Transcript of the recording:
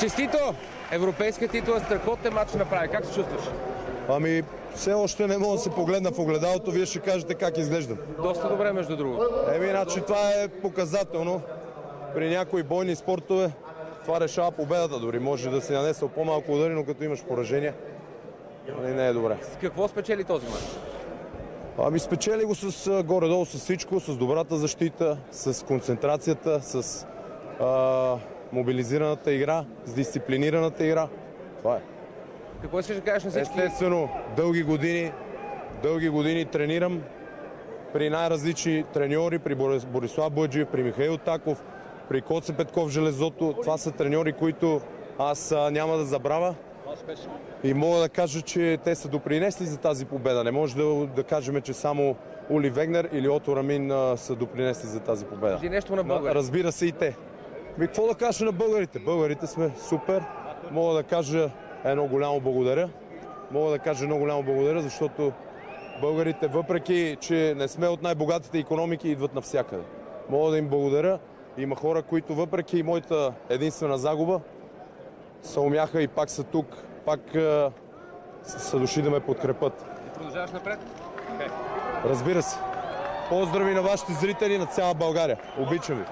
Честито! Европейска титла, страхотен матч направи. Как се чувстваш? Ами, все още не мога да се погледна в огледалото, вие ще кажете как изглеждам. Доста добре, между другото. Еми, значи това е показателно. При някои бойни спортове това решава победата дори. Може да си нанесъл по-малко удари, но като имаш поражение, нали, не е добре. С какво спечели този матч? Ами спечели го с горе-долу с всичко, с добрата защита, с концентрацията, с а, мобилизираната игра, с дисциплинираната игра. Това е. Какво искаш да кажеш на всички? Естествено, дълги години, дълги години тренирам при най-различни треньори, при Борис- Борислав Бъджиев, при Михаил Таков, при Коце Петков Железото. Това са треньори, които аз няма да забравя. И мога да кажа, че те са допринесли за тази победа. Не може да, да кажем, че само Ули Вегнер или Ото Рамин са допринесли за тази победа. Нещо на. Разбира се и те. Ми, какво да кажа на българите? Българите сме супер. Мога да кажа едно голямо благодаря. Мога да кажа едно голямо благодаря, защото българите, въпреки че не сме от най-богатите економики, идват навсякъде. Мога да им благодаря. Има хора, които въпреки моята единствена загуба, са умяха и пак са тук, пак а, са дошли да ме подкрепят. Продължаваш напред? Разбира се. Поздрави на вашите зрители на цяла България. Обичам ви.